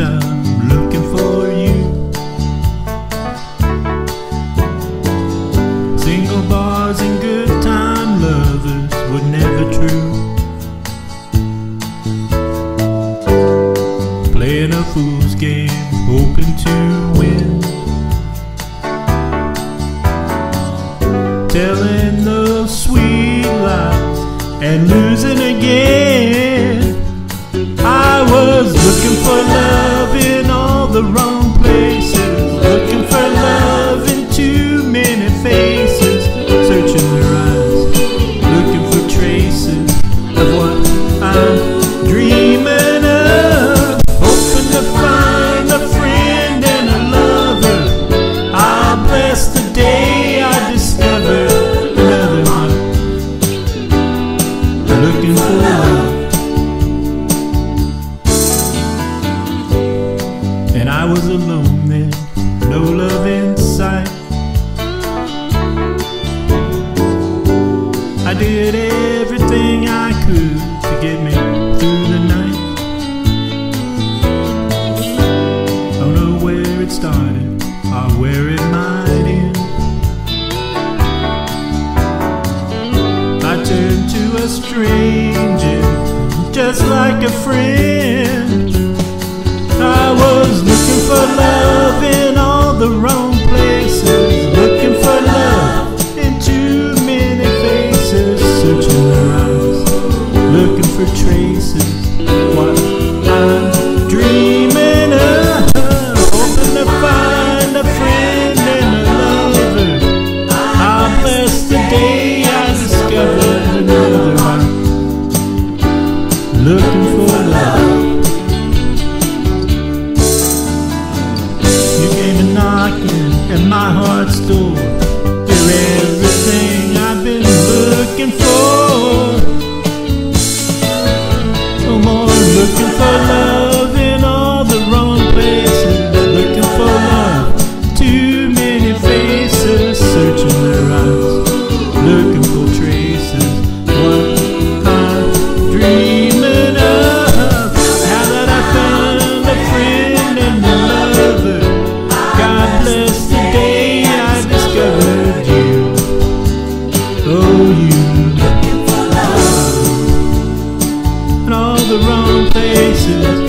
time looking for you. Single bars and good time lovers were never true. Playing a fool's game, hoping to win. Telling the sweet lies and losing again. I was looking for love the wrong places. Looking for love in too many faces. Searching their eyes, looking for traces of what I'm dreaming of. Hoping to find a friend and a lover. I'll bless a stranger, just like a friend. I was My heart. unknown places.